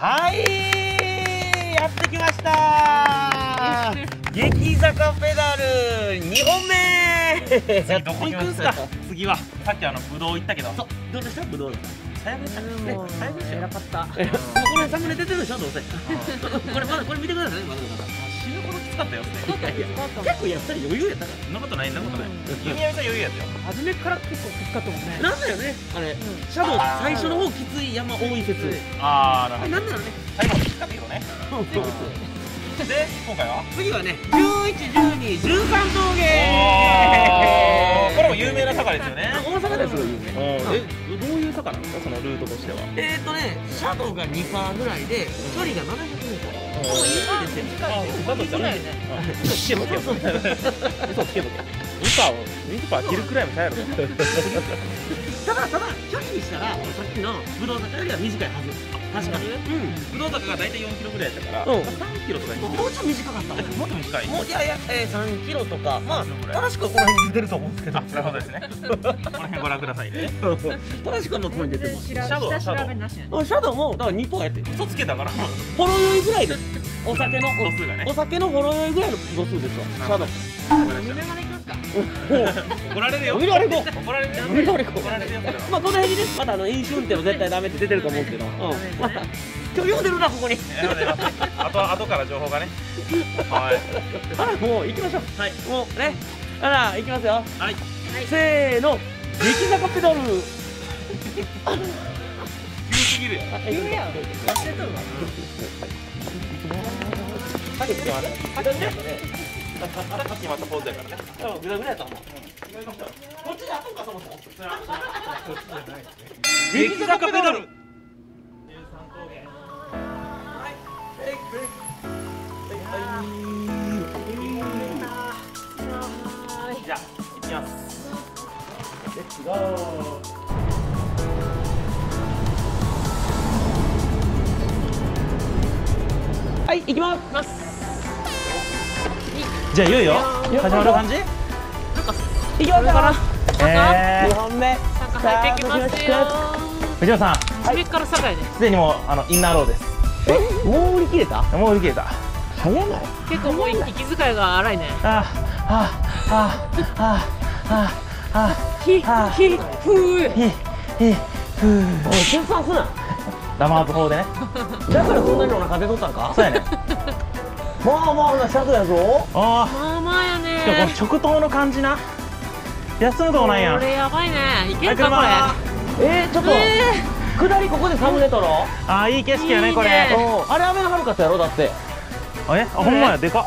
はいやってきました。激坂ペダル2本目。次どこ行くんすか？次はさっきあのブドウ行ったけど。そうどうでした？ぶどう早めし偉かった。これサムネ出てるでしょ？どうせ。これまだこれ見てくださいね。まだまだ死ぬほどきつかったよね。結構やったら余裕やったかそんなことないそんなことない。うん。君やみさん余裕やったよ。初めから結構きつかったもんね。らなんだよねあれ。うん。シャドウ最初の方きつい山多い説。ああなあれなんだろうね？最後きつかったけどねで今回は？次はね111213峠これも有名な坂ですよね。大阪ですごい有名。えどういう坂なんですか？そのルートとしては。えーとね、シャドウが2パーぐらいで、距離が700メートル。もういいですよ。だたらね。嘘つけとけよ嘘つけとけ2パーを2パー切るくらいもちゃうやろただ、ただ、距離にしたら、さっきのブドウ坂よりは短いはず。確かに。うん。ブドウ坂が大体4キロぐらいやったからうん3キロとかもうちょっと短かったわ。もっと短いもういやいや、えー、3キロとか、まあ、正しくはこの辺に出てると思うんですけど。あなるほどですね この辺ご覧くださいね正しくはもうここに出てる。シャシャドウ下調べなしねあシャドウも、だから2パーやってる。嘘つけたからほろ酔いぐらいです。お酒の、度数がねお酒のほろ酔いぐらいの度数ですわ。シャドウ。怒られるよ見られこう。怒られるよ。怒られるよまあこの辺にね、まだあの飲酒運転は絶対ダメって出てると思うんですけど、うん、また今日読んでるなここに。あと後から情報がね はいあらもう行きましょう。はい。もうね、あら行きますよ。はいせーの、激坂ペダル。急すぎるよ言言うやん忘れとるわさっき決まった。さっき決まったね。さっき決まったポーズやからねうんぐだぐだやったもん。こっちで後かそもそも。激坂ペダルじゃあ行きますレッツゴー。はい、行きます。じゃあいよいよ。始まる感じ？行きますかえ二本目。坂入ってきますよ。ー、藤本さん。初めから坂やねすでにもうあのインナーローです。え、もう売り切れた？もう売り切れた。早ない？結構もう息遣いが荒いね。ああああああひひあ。ふー。ひひふうおい、出産すな。ラマーズ法でね。だからそんなにお腹出とったんか？そうやねまあまあなシャドウやぞ。あまあまあやあしかもねこの直投の感じな。休むとこないや。んこれやばいね。いけはいるかえー、ちょっことれえ下りここでサムネ撮ろ。う。あーいい景色やねこいいれあれアベノハルカスやろだって。あえ？あほんまや。でか。っ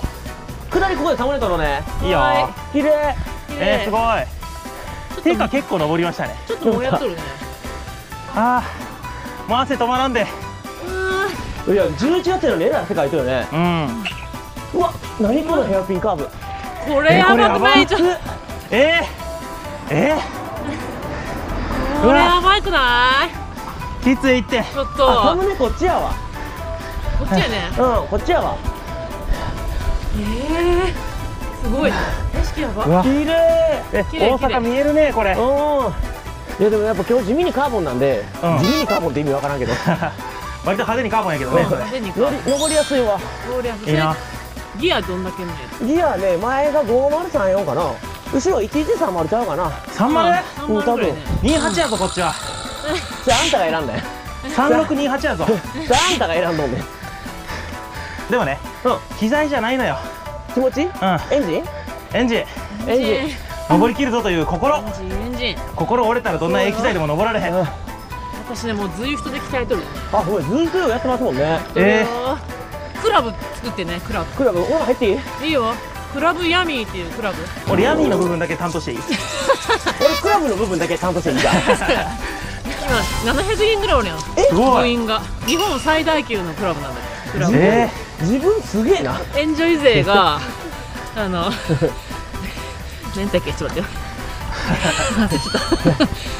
下りここでサムネ撮ろうね。いいよ。は綺麗。ーえー、すごい。ていうかと結構登りましたね。ちょっともうやっとるね。あー。もう汗止まらんで。ういや、11月やのにえらい汗かいてるよね。うんうわ、何このヘアピンカーブ。ーこれやばくない？ちょっとえー、え。これやばくない？ー、きついって。ちょっあ、サとムネこっちやわ。こっちやね。うん、こっちやわ。ええすごい。景色やば。綺麗。え大阪見えるねこれ。うん。いやでもやっぱ今日地味にカーボンなんで、うん。地味にカーボンって意味わからんけど、割と派手にカーボンやけどね。これでに乗り登りやすいわ。ローリアスいいなギアどんだけねギアね、前が5034かな。後ろ1130ちゃうかな。30三万ぐらいね28やぞこっちは それあんたが選んだよ。3628やぞ それあんたが選んどんねん。でもねうん。機材じゃないのよ気持ち？うんエンジン？エンジンエンジン。登り切るぞという心ジンエンジン心折れたらどんな機材でも登られへんうん私ねもうズイフトで鍛えとるあ、ごめん、ずっとようやってますもんね。えクラブ作ってねクラクラブ、俺入っていい？ブいいよ。クラブヤミーっていうクラブ。ー、俺ヤミーの部分だけ担当していい？俺クラブの部分だけ担当していい？じゃん。今700人ぐらいおるやん。すごい部員が。日本最大級のクラブなんだよ。クラブ。え自分すげえな。エンジョイ勢が あの何だっけ？ちょっと待ってよ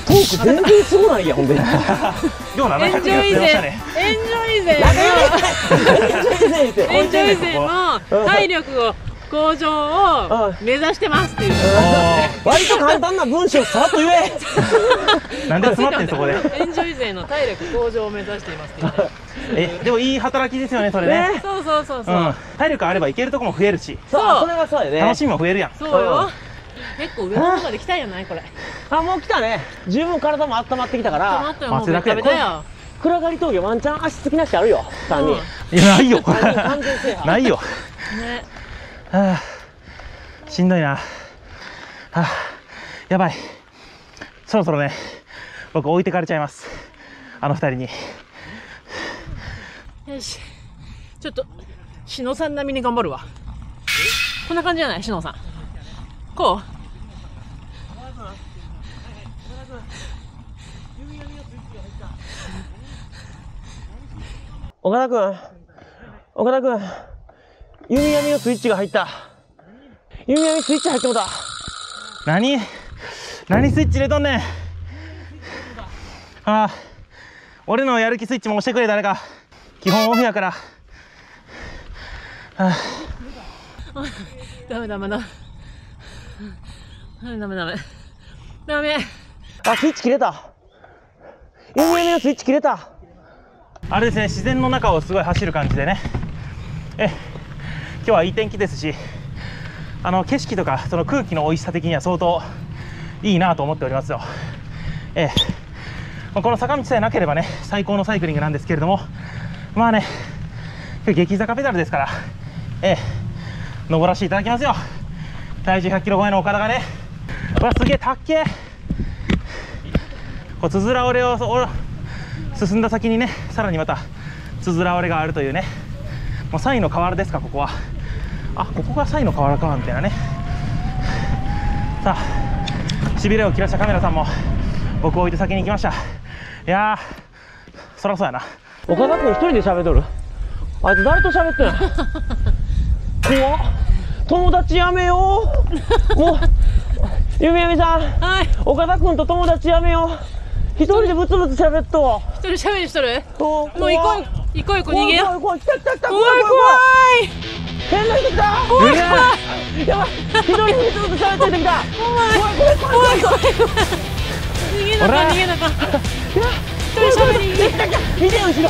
トーク全然すごないやほん で。ー、今日700エンジョイ人やってました勢ねエンジョイ勢エン。ジョイ勢ってのエンジョイ勢この体力を向上を目指してますっていう。割と簡単な文章さらっと言え。なんで詰まってんそこで。エンジョイ勢の体力向上を目指していますっていえでもいい働きですよねそれね。ね。そうそうそうそう、うん。体力あれば行けるとこも増えるし。そうそうそれはそうやね。楽しみも増えるやん。そうよ結構上の方まで来たんやない？これ。あもう来たね。十分体も温まってきたか待らってよもうベタベタよ。暗がり峠ワンチャン足つきなしあるよ3人。いやないよ3人完全制覇。ないよ。ね。はあ。しんどいな。はあ。やばい。そろそろね僕置いてかれちゃいます。あの二人に。よし。ちょっとしのさん並みに頑張るわ。こんな感じじゃない？しのさんこう。岡田君。岡田君。弓闇のスイッチが入った。弓闇スイッチ入ってもうた何？何スイッチ入れとんねん。ああ俺のやる気スイッチも押してくれ誰か。基本オフやから。あ。ダメダメダメダメダメダメ。ダメ。あスイッチ切れた。弓闇のスイッチ切れた。あれですね自然の中をすごい走る感じでね。え今日はいい天気ですしあの景色とかその空気の美味しさ的には相当いいなと思っておりますよ。ええまあこの坂道さえなければね最高のサイクリングなんですけれどもまあね今日激坂ペダルですからええ登らせていただきますよ。体重100キロ超えの岡田がねうわすげえたっけ。えこうつづら折れをお進んだ先にねさらにまたつづら折れがあるというね。もうサイの河原ですかここは。あここがサイの河原かみたいなね。さあしびれを切らしたカメラさんも僕を置いて先に行きました。いやーそらそうやな。岡田君一人で喋っとる？あいつ誰と喋ってん？の 怖っ。友達やめよう。もうゆみやみさんはい。岡田君と友達やめよう。一人でブツブツ喋っと一人喋りしとる？ももう行こう。行こう行こう逃げよう。怖い怖い怖い。来た来た来た。怖い怖い。変な人来た。怖い怖い。やばい。一人でブツブツ喋っといてきた。怖い。怖い怖い。怖い怖い逃げなあかん逃げなあかん一人喋り見てよ後ろ。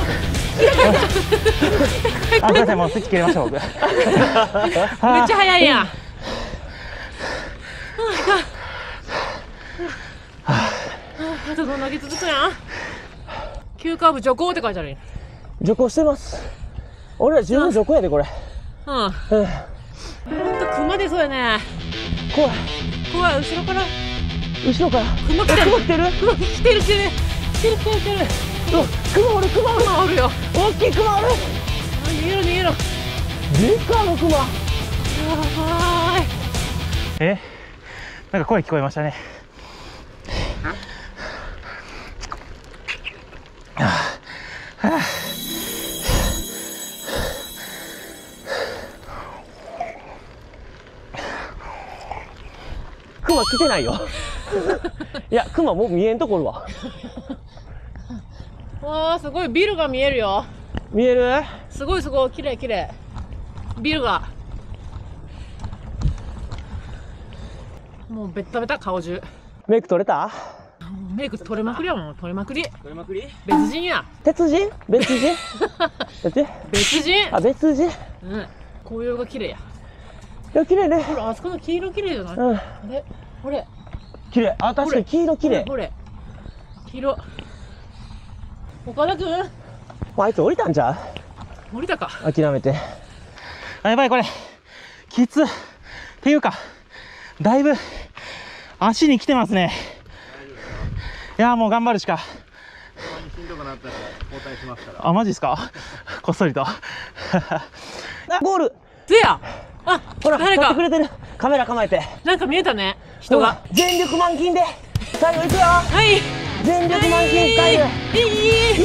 あすいませんもうスイッチ切れました僕。めっちゃ速いやんあとどんだけ続くやん。急カーブ徐行って書いてある徐行してます。俺ら十分徐行やでこれ。うん。うんほんと熊出そうやね。怖い。怖い。後ろから。後ろから。熊来てる。熊来てる？熊来てる。来てる来てる。来てる来てる熊おる熊おる。熊おるよ。大きい熊おる。あ逃げろ逃げろ。でかの熊。はーい。え？なんか声聞こえましたね熊来てないよいや熊もう。見えんとこおるわわあすごいビルが見えるよ見えるすごいすごい綺麗綺麗ビルがもう。ベッタベタ顔中メイク取れたメイク取れまくりやもん取れまくり。取れまくり？別人や。鉄人？別人？別人？別人？あ別人？いうん。紅葉が綺麗や。や綺麗ね。ほらあそこの黄色綺麗じゃない、うん。あれ？これ。綺麗。あ確かに黄色綺麗。これ黄色。岡田君？あいつ降りたんじゃ降りたか。う諦めて。あやばいこれ。きつっていうかだいぶ足に来てますねいやもう頑張るしか。あマジですか？こっそりと。あゴール。せやあほら誰か。撮ってくれてる。カメラ構えて。なんか見えたね。人が。全力満勤で。最後行くよ。はい。全力満勤スタイル。い。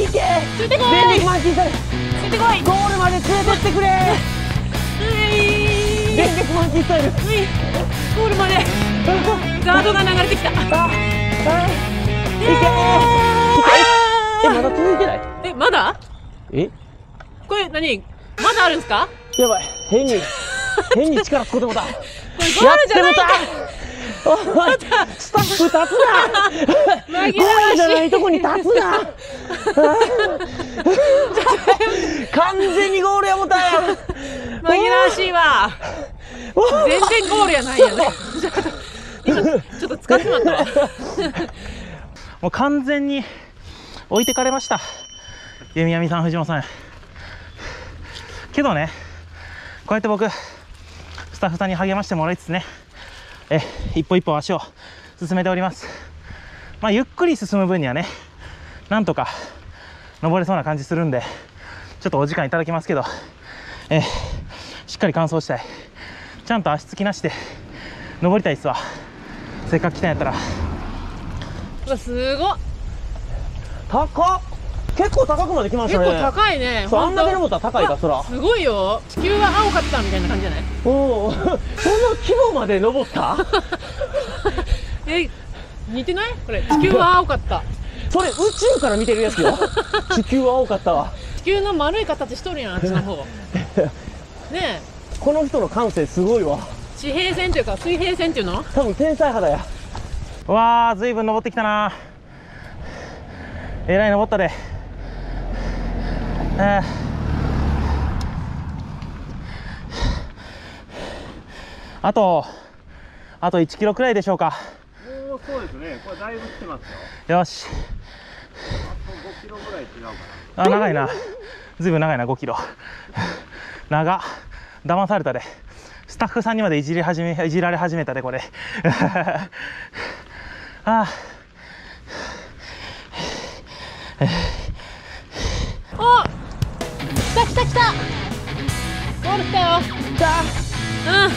いいけ。ついてこい。全力満勤スタイル。ついてこい。ゴールまで連れてってくれ。はい。全力満勤スタイル。はい。ゴールまで。ガードが流れてきた。ああ。いえまだ続いてない？えまだ？え？これ何？まだあるんですか？やばい。変に変に力使ってもうたゴールじゃないやってもた。おいスタッフ立つな。ゴールじゃないとこに立つな。完全にゴールやもた。やん紛らわしいわ。全然ゴールやないよね。ちょっと今ちょっと使ってしまったわもう完全に置いてかれました。弓闇さん藤本さん。けどねこうやって僕スタッフさんに励ましてもらいつつねえ一歩一歩足を進めております。まあゆっくり進む分にはねなんとか登れそうな感じするんでちょっとお時間いただきますけどえしっかり完走したい。ちゃんと足つきなしで登りたいっすわ。せっかく来たんやったら。わすごっ。高っ。結構高くまで来まし結たね。構高いね。そうあんだけ登ったら高いかそら。すごいよ。地球は青かったみたいな感じじゃないおおその規模まで登った？え似てない？これ地球は青かった。それ宇宙から見てるやつよ。地球は青かったわ。地球の丸い形しとるやんあっちの方。ねこの人の感性すごいわ。え地平線っていうか水平線っていうの？多分天才肌やわあずいぶん登ってきたな。えらい登ったで。えー。あとあと1キロくらいでしょうか。もうそうですね。これだいぶ来てますよ。よし。5キロぐらい違うかあ長いな。ずいぶん長いな5キロ。長騙されたで。スタッフさんにまでいじり始めいじられ始めたでこれああ。お来た来た来た。ゴール来たよ。来た。うん。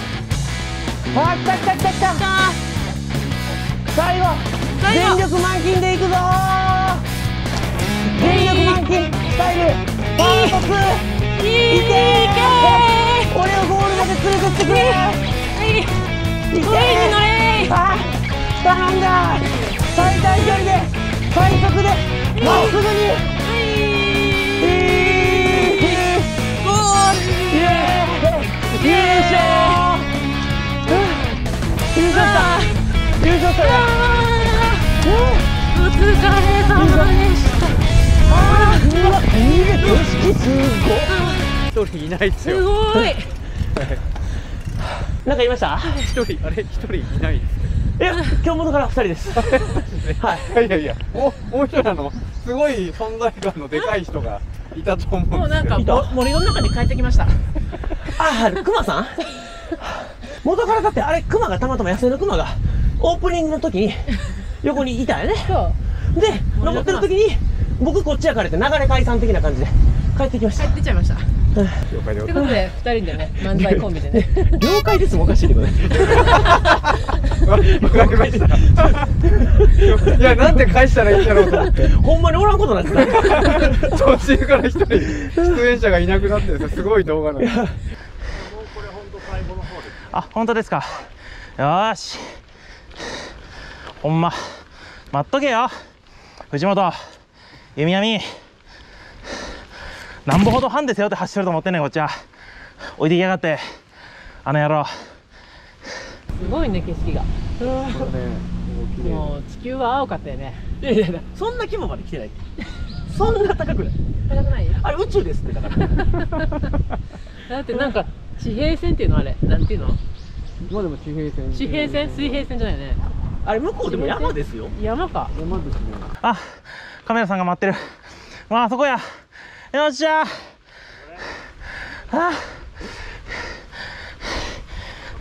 あ来た来た来た来た。来た。最後。全力満勤でいくぞ全力満勤。スタイルパート2いけ俺をゴールまで連れてってくれ。いい。いけトレイに乗れあ頼んだ最短距離で最速でまっすぐにいいゴールイエーイ優勝優勝した優勝したよお疲れ様でしたあーうわいいね景色すごっ一人い。ないっすすよ。ごい。なんか言いました？一人、あれ、一人いない。ですいや今日元から二人です。はい。いやいや、もう、もう一人あの、すごい存在感のでかい人がいたと思うんですけど。もうなんかいた。も森の中に帰ってきました。あクマさん？元からだってあれクマがたまたま野生のクマがオープニングの時に横にいたよね。そう。で登ってる時に僕こっちやからって流れ解散的な感じで帰ってきまし帰ってちゃいました了解了ということで二人でね漫才コンビでね。た了解ですもおかしいけどね。わかりました。いや、なんて返したらいいんだろうと思って。ほんまにおらんことになってた途中から一人、出演者がいなくなってるんですごい動画なんです。あ本当ですか。よーし。ほんま待っとけよ。藤本弓闇なんぼほどハンデ背負って走ってると思ってんねんこっちは。置いてきやがって。あの野郎。すごいね景色が。もう地球は青かったよね。いやいやいやそんな規模まで来てない そんな高くない。高くない？あれ宇宙ですってだから。だってなんか地平線っていうのあれ。なんていうの？今でも地平線。地平線？水平線じゃないよね。あれ向こうでも山ですよ。山か。山ですね。あカメラさんが待ってる。わあそこやよっしゃ。あ。は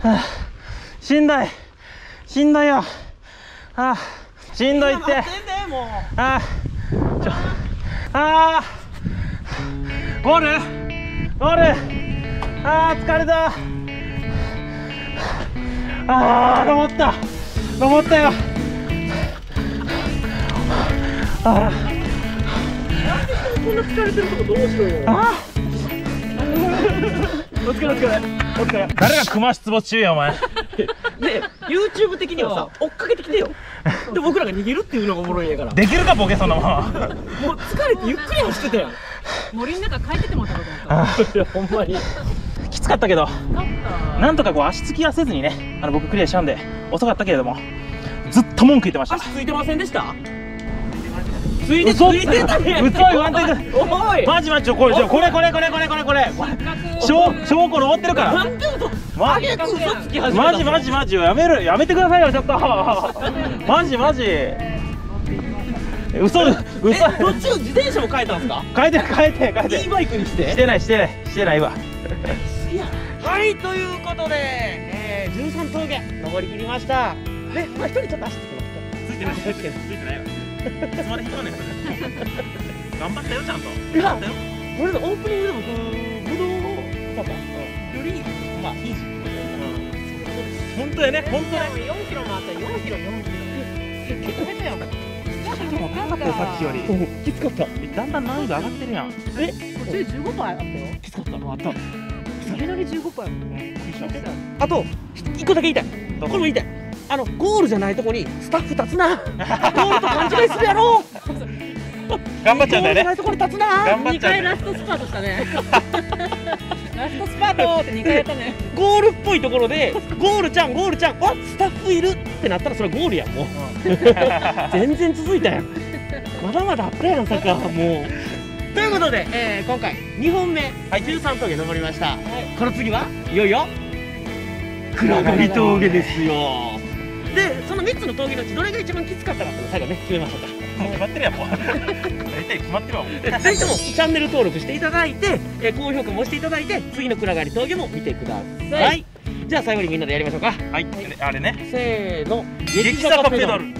あ。しんどい。しんどいよ。あ。しんどいって。あ。ーちょ。あ。ーゴール？ゴール？あー疲れた。あー登った。登ったよ。あこんな疲れてるとこどうしよう。よーあお疲れお疲れ。お疲れ。ー誰が熊出没中やお前。で YouTube 的にはさ追っかけてきてよ。で僕らが逃げるっていうのがおもろいんやから。できるかボケそんなもんもう疲れてゆっくり走ってたやん。森の中帰っててもらったこと思った。あいやほんまに。ーきつかったけど勝った。なんとかこう足つきはせずにねあの僕クリアしたんで遅かったけれどもずっと文句言ってました。足ついてませんでした？ついてついてないうついワンテイクおい。マジマジこれこれこれこれこれこれ。これ証証拠登ってるから。なんで嘘マジマジマジ。マジやめるやめてくださいよちょっと。マジマジ。嘘嘘。途中自転車も変えたんですか？変えて変えて変えていバイクにして？してないしてないしてないわ。はいということで、えー、13峠登り切りました。で、まあ、一人ちょっと走ってきましたついてないついてない。ついてつまで引っ張んねんそれ。頑張ったよちゃんと。いや頑張ったよ。これでオープニングで僕ブドウパパよりまあいいし本当やね本当ね。4キロもあったら4キロ4キロ結構下手やん分かったよさっきより。きつかった。だんだん難易度上がってるやん。途中15%上がったよ。きつかった。のあった。いきなり15%やもんあと一個だけ言いたい。これも言いたいあのゴールじゃないとこにスタッフ立つな。ゴールと勘違いするやろ。頑張っちゃうんだよね。ゴールじゃないとこに立つな。2頑張っちゃうんだよ回ラストスパートしたね。ラストスパートって2回やったね。ゴールっぽいところでゴールちゃんゴールちゃんあスタッフいるってなったらそれゴールやんもう。全然続いたやん。まだまだあったやん坂。もう。ということで、えー今回2本目、はい、13峠登りました、この次はいよいよ暗がり峠ですよでその3つの峠のうちどれが一番きつかったかっていうのを最後ね決めましょうか。もう決まってるやんもう。大体決まってるわもう。ぜひともチャンネル登録していただいて、えー高評価も押していただいて次の暗がり峠も見てください、じゃあ最後にみんなでやりましょうか。はい。あれね。せーの。激坂ペダル